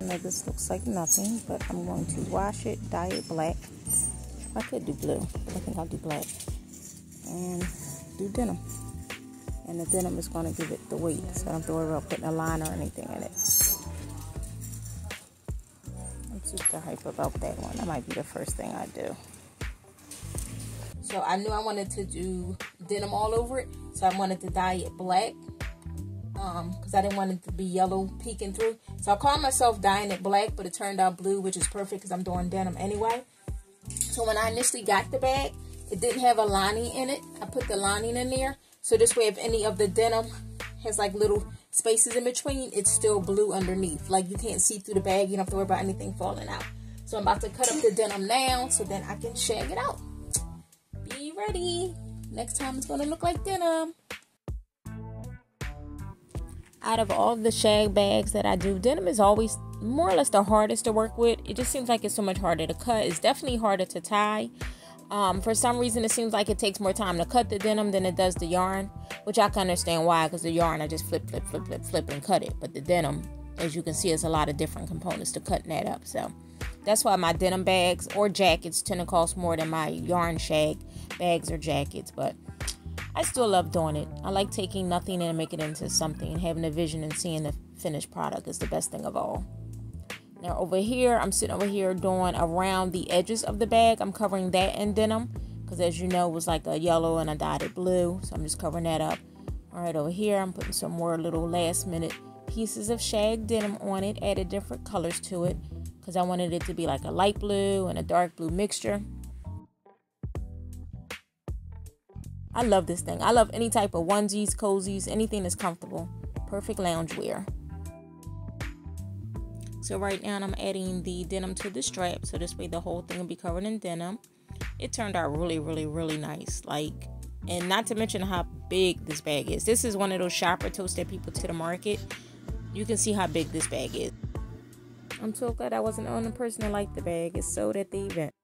this looks like nothing, but I'm going to wash it, dye it black. I could do blue, but I think I'll do black. And do denim. And the denim is going to give it the weight, so I don't have to worry about putting a line or anything in it. I'm super hype about that one. That might be the first thing I do. So I knew I wanted to do denim all over it. So I wanted to dye it black. Um, because I didn't want it to be yellow peeking through. So I called myself dyeing it black, but it turned out blue, which is perfect because I'm doing denim anyway. So when I initially got the bag, it didn't have a lining in it. I put the lining in there. So this way, if any of the denim has like little spaces in between, it's still blue underneath. Like you can't see through the bag. You don't have to worry about anything falling out. So I'm about to cut up the denim now so then I can shag it out. Be ready. Next time it's going to look like denim. Out of all the shag bags that I do, denim is always more or less the hardest to work with. It just seems like it's so much harder to cut. It's definitely harder to tie. Um, for some reason, it seems like it takes more time to cut the denim than it does the yarn, which I can understand why, because the yarn I just flip, flip, flip, flip, flip, and cut it. But the denim, as you can see, is a lot of different components to cutting that up. So that's why my denim bags or jackets tend to cost more than my yarn shag bags or jackets. But I still love doing it. I like taking nothing and making it into something. Having a vision and seeing the finished product is the best thing of all. Now over here, I'm sitting over here doing around the edges of the bag. I'm covering that in denim because as you know, it was like a yellow and a dotted blue. So I'm just covering that up. All right, over here, I'm putting some more little last minute pieces of shag denim on it. Added different colors to it because I wanted it to be like a light blue and a dark blue mixture. I love this thing. I love any type of onesies, cozies, anything that's comfortable. Perfect lounge wear. So right now I'm adding the denim to the strap. So this way the whole thing will be covered in denim. It turned out really, really, really nice. Like, and not to mention how big this bag is. This is one of those shopper totes that people to the market. You can see how big this bag is. I'm so glad I wasn't the only person that liked the bag. It's sold at the event.